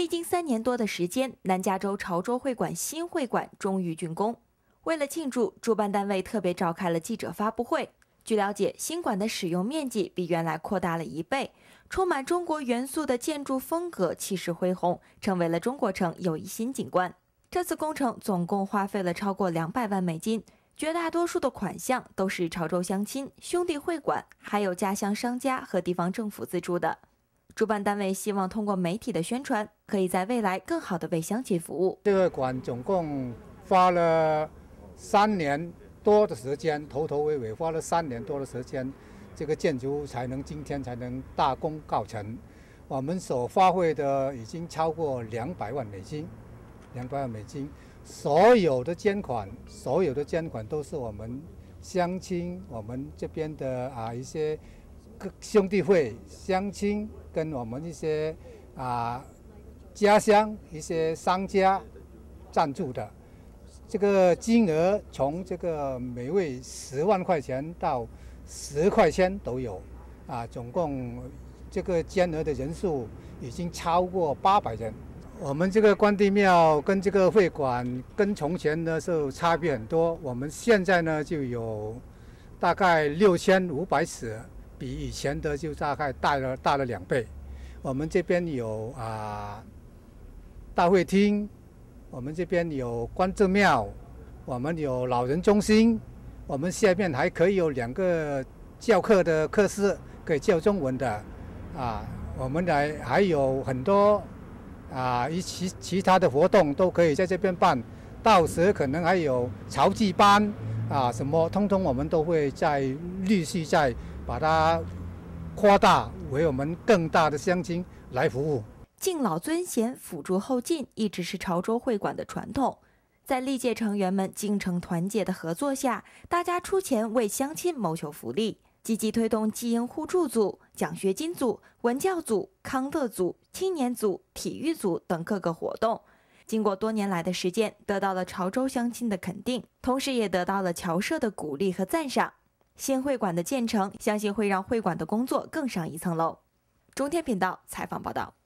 历经三年多的时间，南加州潮州会馆新会馆终于竣工。为了庆祝，主办单位特别召开了记者发布会。据了解，新馆的使用面积比原来扩大了一倍，充满中国元素的建筑风格气势恢宏，成为了中国城又一新景观。这次工程总共花费了超过两百万美金，绝大多数的款项都是潮州乡亲、兄弟会馆，还有家乡商家和地方政府资助的。主办单位希望通过媒体的宣传，可以在未来更好的为乡亲服务。这个馆总共花了三年。多的时间，头头尾尾花了三年多的时间，这个建筑才能今天才能大功告成。我们所花费的已经超过两百万美金，两百万美金，所有的捐款，所有的捐款都是我们乡亲，我们这边的啊一些兄弟会乡亲跟我们一些啊家乡一些商家赞助的。这个金额从这个每位十万块钱到十块钱都有，啊，总共这个捐额的人数已经超过八百人。我们这个关帝庙跟这个会馆跟从前呢是差别很多。我们现在呢就有大概六千五百尺，比以前的就大概大了大了两倍。我们这边有啊大会厅。我们这边有关正庙，我们有老人中心，我们下面还可以有两个教课的课室，可以教中文的，啊，我们还还有很多啊一其其他的活动都可以在这边办，到时可能还有潮记班啊什么，通通我们都会在陆续在把它扩大，为我们更大的乡亲来服务。敬老尊贤、辅助后进，一直是潮州会馆的传统。在历届成员们精诚团结的合作下，大家出钱为乡亲谋求福利，积极推动基因互助组、奖学金组、文教组、康乐组、青年组、体育组等各个活动。经过多年来的实践，得到了潮州乡亲的肯定，同时也得到了侨社的鼓励和赞赏。新会馆的建成，相信会让会馆的工作更上一层楼。中天频道采访报道。